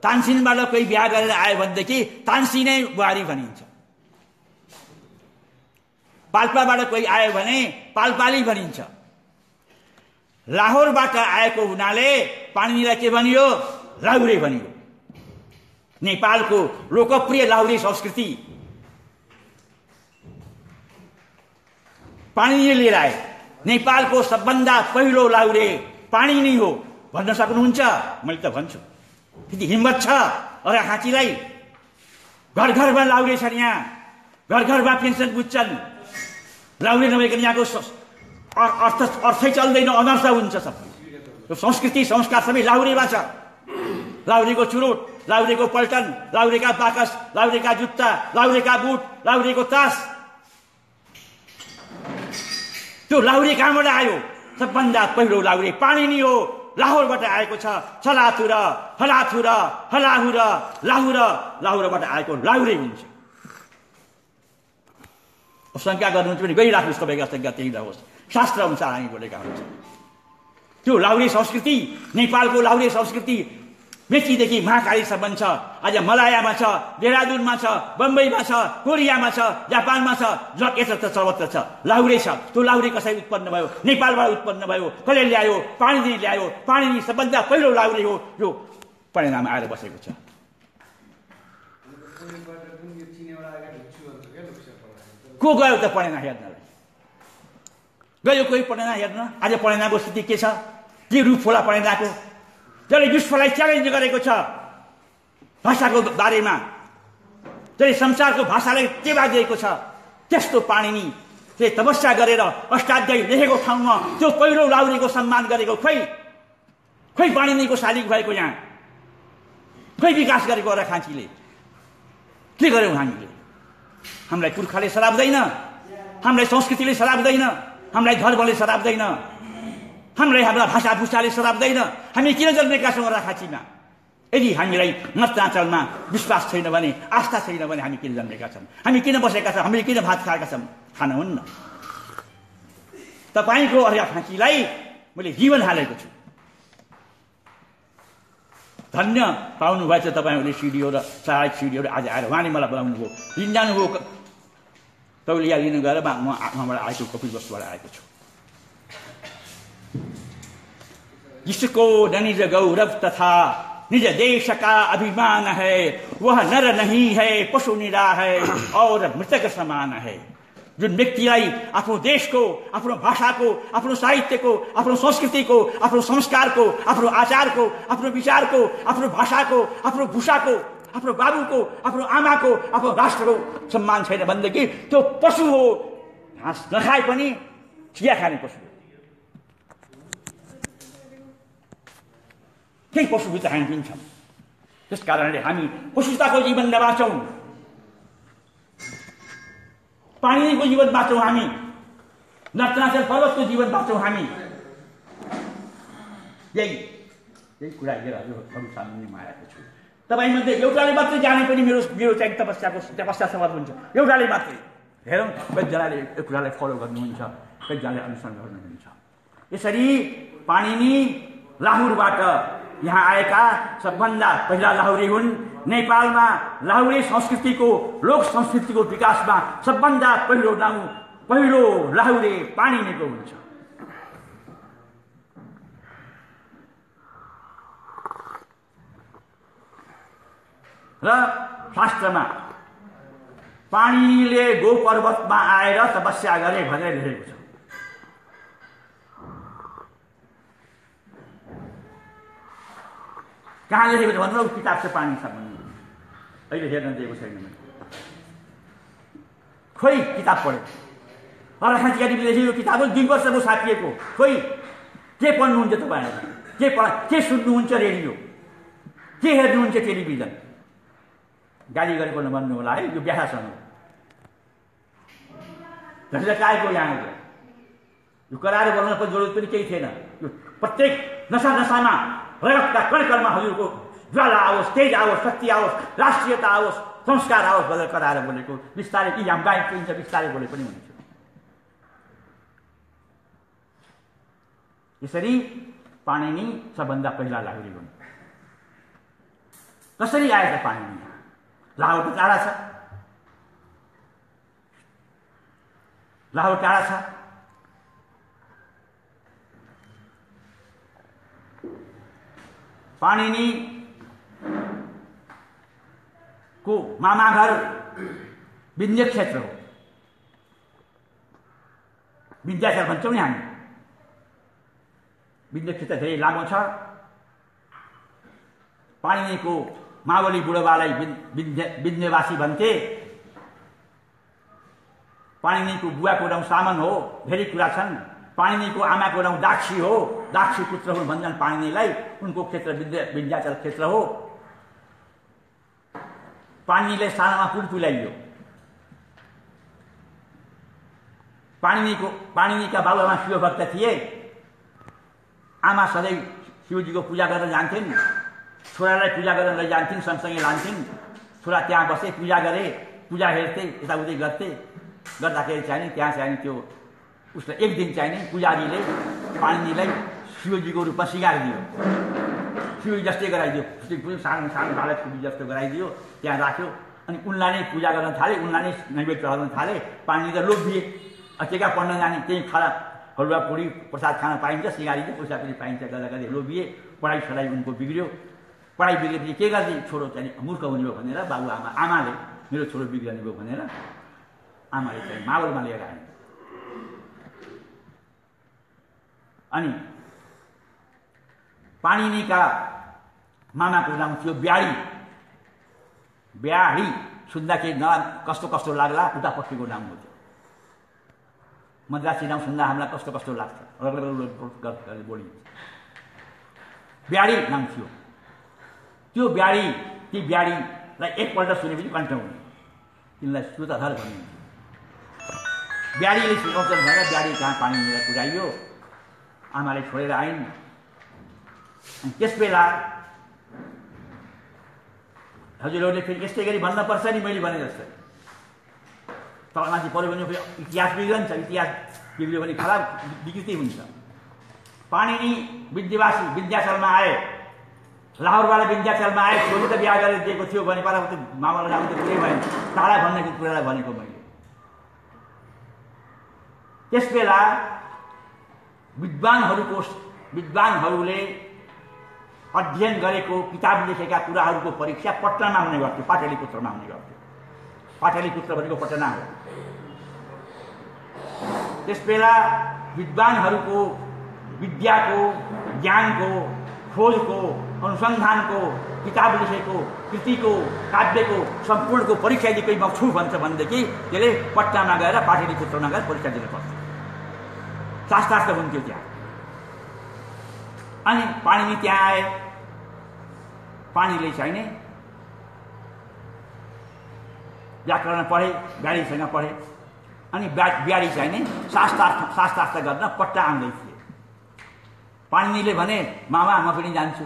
तानसिनबाट कोही बिहा गरेर आयो भनेदेखि तानसिनै बुहारी भनिन्छ। पाल्पाबाट कोही आयो भने पाल्पाली भनिन्छ। लाहोरबाट आएको हुनाले पाणिनीलाई के भनियो? लाहुरे भनियो। नेपालको लोकप्रिय लाहुरे संस्कृति। पाणिनीले लिएर आए। नेपालको सबभन्दा पहिलो लाहुरे पानी नै हो। भन्न सक्नुहुन्छ? मैले त भन्छु। त्यति हिम्मत छ? अरे हाँचीलाई घर घरमा लाउरे छन् यहाँ। घर घरमा पेन्सन बुझ्छन्। लाउरे नभइकन यहाँको अर्थ अर्थै चल्दैन अनर्थ हुन्छ सबै। संस्कृति संस्कार सबै लाउरेमा छ। लाउरेको चुरोट लाउरेको पल्टन लाउरेका बाकस लाउरेका जुत्ता लाउरेका बुट लाउरेको तास। त्यो लाउरे कहाँबाट आयो? सबभन्दा पहिलो लाउरे पानी नि हो। लाहोरबाट आएको छ छलाथुर हलाथुर हलाहुर लाहुर लाहुरबाट आएको लाहुरे हुन्छ। शङ्का गर्नुहुन्छ भने गइराख्नुहोस् तपाईँको शङ्का त्यही रहोस् शास्त्र अनुसार हामी बोलेका हुन्छ त्यो लाउरे संस्कृति नेपालको लाउरे संस्कृति मेचीदेखि महाकालीसम्म छ आज मलायामा छ देहरादुनमा छ बम्बईमा छ कोरियामा छ जापानमा छ यत्र सर्वत्र छ लाहुरे छ त्यो लाहुरे कसरी उत्पन्न भयो नेपालबाट उत्पन्न भयो कसले ल्यायो पानी ल्यायो पानी सबभन्दा पहिलो लाहुरे हो यो परिणाम आएर बसेको छ को गयो त पढेना हेर्नलाई? गयो कोही पढेना हेर्न? आज पढेनाको स्थिति के छ? के रूप होला पढेनाको? जसले विश्वलाई च्यालेन्ज गरेको छ भाषाको बारेमा जसले संसारको भाषालाई टेवा दिएको छ त्यस्तो पाणिनी त्यो तपस्या गरेर अष्टाध्याय लेखेको ठाउँमा त्यो पहिलो लाउरीको सम्मान गरेको खोइ खोइ पाणिनीको शालिग भएको यहाँ? खोइ विकास गरेको र खाँचीले? के गर्यौँ हामीले? हामीलाई पुर्खाले सराप्दैन हामीलाई संस्कृतिले सराप्दैन हामीलाई धर्मले सराप्दैन हामीलाई हाम्रा भाषा भूषाले सराप्दैन हामी किन जन्मेका छौँ राखाचीमा? यदि हामीलाई मताञ्चलमा विश्वास छैन भने आस्था छैन भने हामी किन जन्मेका छौँ? हामी किन बसेका छौँ? हामीले किन भात खाएका छौँ? खान हुन्न तपाईँको अर्या खाँचीलाई मैले जीवन हालेको छु। धन्य भएछ तपाईँहरूले सिडिओ र सहायक सिडिओहरू आज आएर उहाँले मलाई बोलाउनु भयो। लिन जानुभयो तौलिया लिन गएर म उहाँबाट आएको कपिल वस्तुबाट आएको छु। जिसको न निज गौरव तथा निज देश का अभिमान है, वह नर नहीं है, पशु निरा है, और मृतक समान है। जुन व्यक्तिलाई आफ्नो देशको आफ्नो भाषाको आफ्नो साहित्यको आफ्नो संस्कृतिको आफ्नो संस्कारको आफ्नो आचारको आफ्नो विचारको आफ्नो भाषाको आफ्नो भूषाको आफ्नो बाबुको आफ्नो आमाको आफ्नो राष्ट्रको सम्मान छैन भनेदेखि त्यो पशु हो। घाँस नखाए पनि चिया खाने पशु हो। केही पशुभित्र हामी पनि छौँ त्यस कारणले हामी पशुताको जीवन नबाँचौँ। पानीको जीवन बाँचौँ हामी। नचनाचल पर्वतको जीवन बाँचौँ हामी। यही यही कुरा लिएर हजुरहरू सामुन्नेमा आएको छु। तपाईँमध्ये एउटाले मात्रै जाने पनि मेरो मेरो चाहिँ तपस्याको तपस्या सवाल हुन्छ। एउटाले मात्रै। हेरौँ कतिजनाले यो कुरालाई फलो गर्नुहुन्छ कतिजनाले अनुसरण गर्नुहुन्छ। यसरी पाणिनी लाहुरबाट यहाँ आएका सबभन्दा पहिला लाहुरे हुन्। नेपालमा लाहुरे संस्कृतिको लोक संस्कृतिको विकासमा सबभन्दा पहिलो नाउँ पहिलो लाहुरे पाणिनीको हुन्छ। र शास्त्रमा पाणीले गो पर्वतमा आएर तपस्या गरे भनेर लेखेको छ। कहाँ लेखेको छ भन्नु किताब चाहिँ पानी छ अहिले हेर्न दिएको छैन मैले खोइ किताब पढेँ अर्खाँची लेखेको किताब दुई वर्षको साथिएको खोइ के पढ्नुहुन्छ तपाईँहरू के पढ के सुन्नुहुन्छ रेडियो के हेर्नुहुन्छ टेलिभिजन गाली गरेको नभन्नु होला है यो बिहासँग झन्डा काएको यहाँ यो कराएर बोल्न पनि जरुरत पनि केही थिएन यो प्रत्येक नसा नसामा रगतका कणकरमा हजुरको ज्वाला आओस् तेज आओस् शक्ति आओस् राष्ट्रियता आओस् संस्कार आओस् भनेर कराएर बोलेको। बिस्तारै कि हामी गाई किन्छ बिस्तारै बोले पनि हुन्छ। यसरी पाणिनी सबभन्दा पहिला लाहुरी हुन्। कसरी आएछ पाणिनी लाहोर टाढा छ। लाहोर टाढा छ। पाणिनी को मामा घर विन्ध्य क्षेत्र हो। विद्याचल भन्छौँ नि हामी। विन्ध्य क्षेत्र धेरै लामो छ। पाणिनीको मावली बुढोबालाई विन्ध्य विन्ध्यवासी भन्थे। पाणिनीको बुवाको नाउँ सामन हो धेरै कुरा छन्। पाणिनीको आमाको नाउँ दाक्षी हो। दाक्षी पुत्र हुन् भन्छन् पाणिनीलाई। उनको क्षेत्र विद्या विद्याचल क्षेत्र हो। पाणिनीले सानामा कुल तुल्याइयो पाणिनीको पाणिनीका बाबुआमा शिवभक्त थिए। आमा सधैँ शिवजीको पूजा गर्न जान्थिन्। छोरालाई पूजा गर्न लैजान्थिन् सँगसँगै लान्थिन्। छोरा त्यहाँ बसे पूजा गरे पूजा हेर्थे यताउति गर्थे। गर्दाखेरि चाहिँ त्यहाँ चाहिँ त्यो उसलाई एक दिन चाहिने पुजारीले पाणिनीलाई शिवजीको रूपमा सिगारिदियो शिवजी जस्तै गराइदियो सानो सानो बालक शिवजी जस्तो गराइदियो। त्यहाँ राख्यो। अनि उनलाई नै पूजा गर्न थाले उनलाई नै नैवेद्य चढाउन थाले। पानी त के कहाँ पढ्न जाने त्यही खाना हलुवा पुरी प्रसाद खान पाइन्छ सिगारिन्छ पैसा पनि पाइन्छ। गर्दा गर्दै लोभिए। पढाइ सढाइ उनको बिग्रियो। पढाइ बिग्रेपछि के गर्दै? छोरो चाहिँ मूर्ख हुने भयो भनेर बाबुआमा आमाले मेरो छोरो बिग्रने भयो भनेर आमाले चाहिँ मावलमा लिएर आए अनि पाणिनीका मामाको नाम थियो ब्याडी ब्याडी सुन्दाखेरि न कस्तो कस्तो लाग्ला उता पट्टिको नाम हो त्यो। मद्रासी नाम सुन्दा हामीलाई कस्तो कस्तो लाग्छ बोलिन्छ ब्याडी नाम थियो त्यो ब्याडी ती ब्याडीलाई एकपल्ट सुनेपछि कण्ठ हुने तिनलाई सुतधर भनिन्छ ब्याडीले सिकाउँछन् भनेर ब्याडी कहाँ पानी लिएर पुऱ्याइयो आमाले छोडेर आइन् त्यस बेला हजुरहरूले फेरि यस्तै गरी भन्नुपर्छ नि मैले भने जस्तै। तपाईँमाथि पऱ्यो भने फेरि इतिहास बिग्रन्छ इतिहास बिग्रियो भने खराब विकृति हुन्छ। पाणिनी विद्यावासी विद्याचलमा आए लाहोरबाट विद्याचलमा आए छोरी त बिहा गरेर दिएको थियो भने पर मामालाई जानु त कुरै भएन। टाढा भन्नेको कुरालाई भनेको मैले। त्यस बेला विद्वानहरूको विद्वानहरूले अध्ययन गरेको किताब लेखेका कुराहरूको परीक्षा पटनामा हुने गर्थ्यो पाटलीपुत्रमा हुने गर्थ्यो। पाटलीपुत्र भनेको पटना हो। त्यस बेला विद्वानहरूको विद्याको ज्ञानको खोजको अनुसन्धानको किताब लेखेको कृतिको काव्यको सम्पूर्णको परीक्षा यदि कोही म छु भन्छ भनेदेखि त्यसले पटनामा गएर पाटलीपुत्रमा गएर परीक्षा दिनुपर्छ शास्त्रार्थ हुन्थ्यो त्यहाँ। अनि पाणिनी त्यहाँ आए। पानीले चाहिने व्याकरण पढे ब्याडीसँग पढे। अनि ब्या ब्याडी चाहिने शास्त्रार्थ शास्त्रार्थ गर्न पट्टा आउँदै थिए पाणिनीले भने मामा म पनि जान्छु।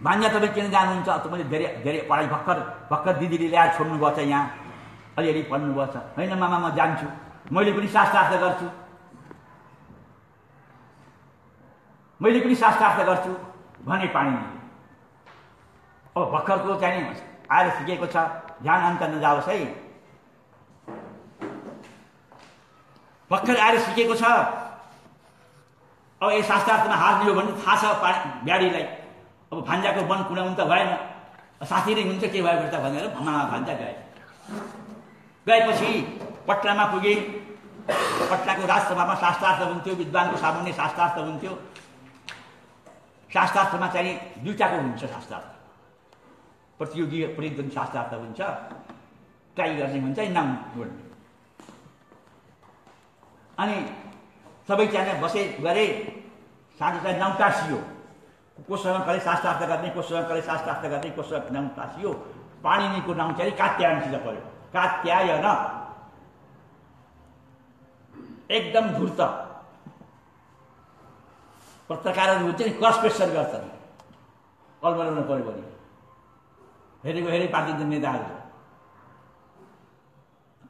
भान्जा तपाईँ किन जानुहुन्छ? तपाईँले धेरै धेरै पढाइ भर्खर भर्खर दिदीले ल्याएर छोड्नुभएको छ यहाँ। अलिअलि पढ्नुभएको छ होइन मामा म जान्छु। मैले पनि शास्त्रार्थ गर्छु। मैले पनि शास्त्रार्थ गर्छु भने पाणिनीले अब भर्खरको चाहिँ आएर सिकेको छ ध्यान अन्त नजाओस् है। भर्खर आएर सिकेको छ। अब यो शास्त्रार्थमा हात दियो भने थाहा छ पा ब्याडीलाई अब भान्जाको वन कुदाउनु त भएन। साथी नै हुन्छ के भयो त भनेर मामा भान्जा गए। गएपछि पटनामा पुगे। पटनाको राजसभामा शास्त्रार्थ हुन्थ्यो विद्वानको सामान्य शास्त्रार्थ हुन्थ्यो। शास्त्रार्थमा चाहिँ दुईवटाको हुन्छ शास्त्रार्थ। प्रतियोगी प्रतियोगी शास्त्रार्थ हुन्छ ट्राई गर्ने हुन्छ नाम जोड्ने अनि सबै चाहिँ बसे गरे साँझ चाहिँ नाउँ टाँसियो। कोसँग कसले शास्त्रार्थ गर्ने कोसँग कसले शास्त्रार्थ गर्ने कोसँग नाउँ टाँसियो। पाणिनीको नाउँ चाहिँ कात्यायनसित पऱ्यो। कात्यायन। एकदम धुर्त। पत्रकारहरू हुन्छ नि क्रस क्वेसन गर्छन्। कल बनाउनु पऱ्यो भने। हेरेको हेरे पार्टी नेताहरू।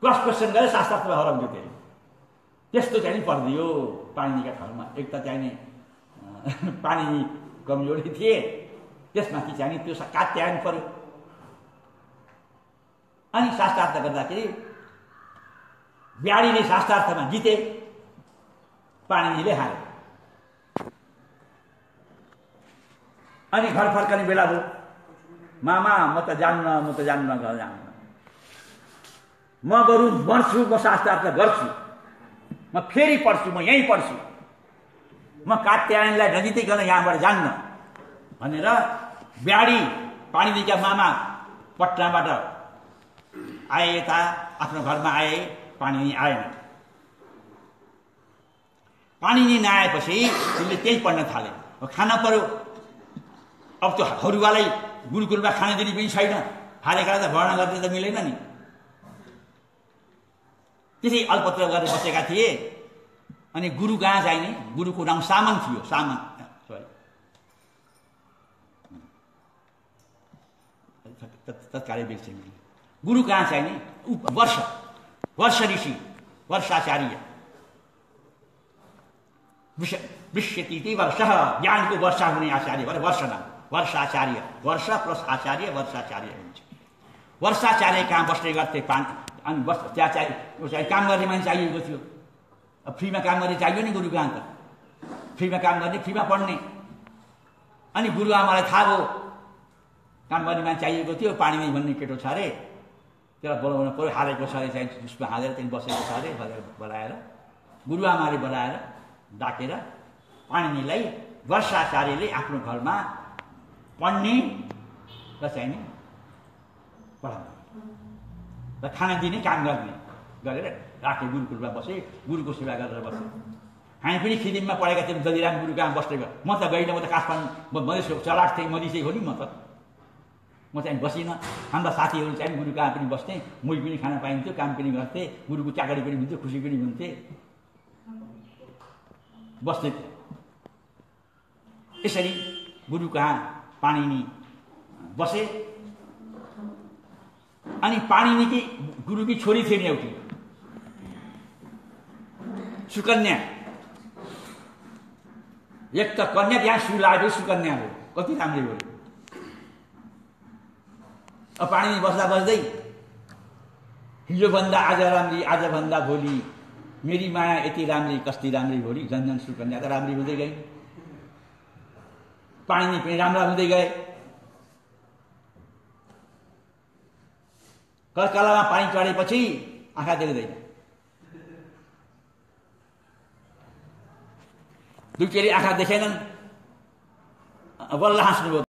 क्रस क्वेसन गरे शास्त्रमा हराउँथ्यो फेरि त्यस्तो चाहिँ नि परिदियो पानीका ठाउँमा। एक त चाहिने *laughs* पानी कमजोरी थिए। त्यसमाथि चाहिँ नि त्यो कात्यायन पर्यो अनि शास्त्रार्थ गर्दाखेरि ब्याडीले शास्त्रार्थमा जिते पाणिनीले हारे। अनि घर फर्कने बेला भयो। मामा म त जान्न म त जान्न घर जान्न। म बरु मर्छु म शास्त्रार्थ गर्छु। म फेरि पढ्छु म यहीँ पढ्छु। म कात्यायनलाई नजितैकन यहाँबाट जान्न। भनेर ब्याडी पाणिनीका मामा पटनाबाट आए यता आफ्नो घरमा आए पाणिनी आएन। पाणिनी नआएपछि तिमीले त्यही पढ्न थाले। खान पर्यो। अब त्यो हरुवालाई गुरुकुलमा खाना दिने पनि छैन। हालेका त भर्ना गर्ने त मिलेन नि। त्यसै अल्पत्र गरेर बसेका थिए। अनि गुरु कहाँ चाहिने? गुरुको नाम सामन थियो सामन। सरी तत्कालै बिर्सेँ गुरु कहाँ चाहिने? वर्ष। वर्ष ऋषि वर्षाचार्य। विष विश्यति वर्ष ज्ञानको वर्षा हुने आचार्य। भने वर्ष नाम। वर्षाचार्य वर्ष प्लस आचार्य वर्षाचार्य हुन्छ वर्षाचार्य कहाँ बस्ने गर्थे पानी अनि बस त्यहाँ चाहिँ काम गर्ने मान्छे चाहिएको थियो। फ्रीमा काम गर्ने चाहियो नि गुरु कहाँ त फ्रीमा काम गर्ने फ्रीमा पढ्ने। अनि गुरु आमालाई थाहा भयो काम गर्ने मान्छे चाहिएको थियो पानी भन्ने केटो छ अरे। त्यसलाई बोलाउनु पऱ्यो हालेको छ अरे चाहिँ उसमा हालेर त्यहाँदेखि बसेको छ अरे भनेर बोलाएर। गुरुआमाले बोलाएर डाकेर पाणिनीलाई वर्षाचार्यले आफ्नो घरमा पढ्ने र चाहिने पढाउने र खाना दिने काम गर्ने गरेर राखे गुरुकुलमा बसे गुरुको सेवा गरेर बसे हामी पनि खिदिममा पढेका थियौँ दलिराम गुरु कहाँ बस्ने म त गइनँ म त काठमाडौँ म मधेसको चलाट थिएँ मधेसै हो नि म त म चाहिँ बसिनँ हाम्रा साथीहरू चाहिँ गुरु कहाँ पनि बस्थेँ मुही पनि खान पाइन्थ्यो काम पनि गर्थेँ गुरुको चाकरी पनि हुन्थ्यो खुसी पनि हुन्थे बस्थे यसरी गुरु कहाँ पाणिनी बसे। अनि पाणिनीकी गुरुकी छोरी थिए नि एउटी सुकन्या। एक त कन्या त्यहाँ सु लाग्यो सुकन्या हो। कति राम्रै हो। अब पाणिनी बस्दा बस्दै हिजोभन्दा आज राम्री आजभन्दा भोलि मेरी माया यति राम्री कस्ती राम्री भोलि झन्झन सुकन्या त राम्री हुँदै गई। पाणिनी पनि राम्रा हुँदै गए। कर्कलामा पानी चढेपछि आँखा देख्दैन दुईचेरी आँखा देखेनन् बल्ल हाँस्नुभयो